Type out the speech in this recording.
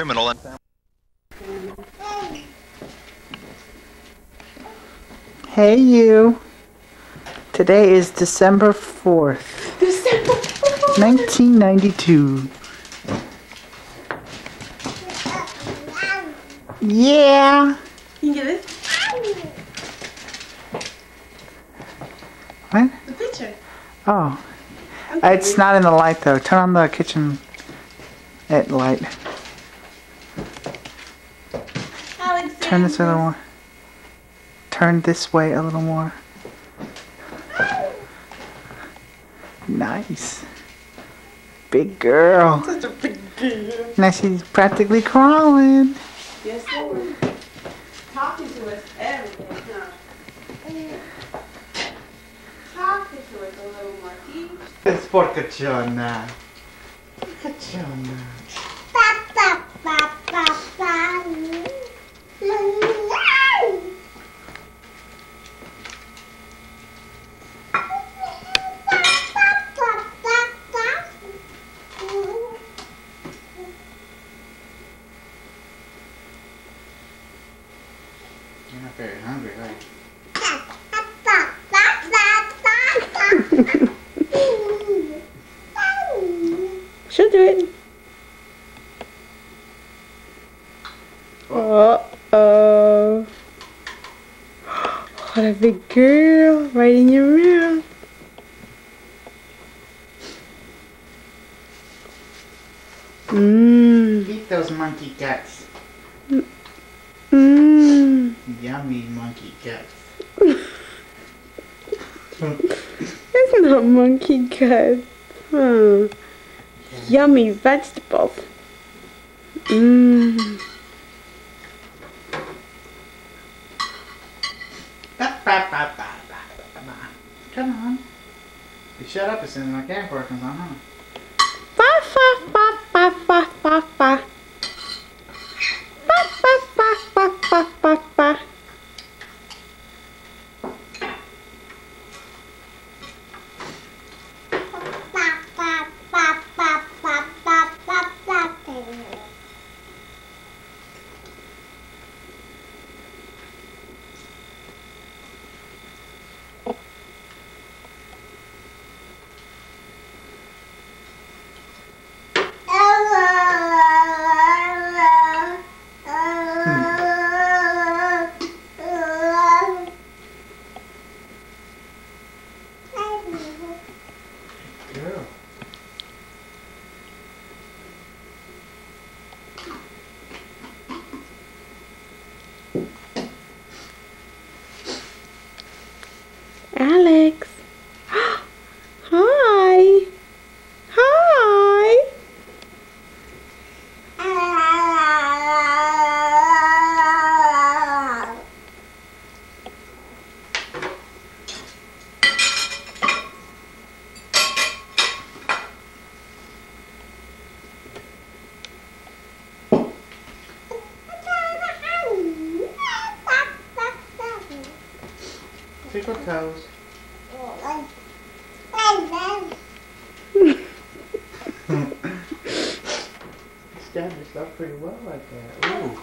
criminal and Hey you. Today is December 4th, December 1992. Yeah. Can you get it? What? The picture. Oh, Okay. it's not in the light though. Turn on the kitchen at light. Turn this a little more. Turn this way a little more. Nice. Big girl. Such a big deal. Now she's practically crawling. Yes, Lord. Talking to us everything, huh? Talking to us a little more. See? Es por cachona. You're not very hungry, right? She'll do it. Uh oh. What a big girl right in your mouth. Mmm. Eat those monkey guts. Mmm. Yummy monkey guts. That's not monkey guts. Huh. Hmm. Yummy vegetables. Mmm. Come on. You shut up as soon as my camcorder comes on, huh? Alex. Tickle toes. Oh, nice. Oh, nice. Stab yourself pretty well like that. Ooh.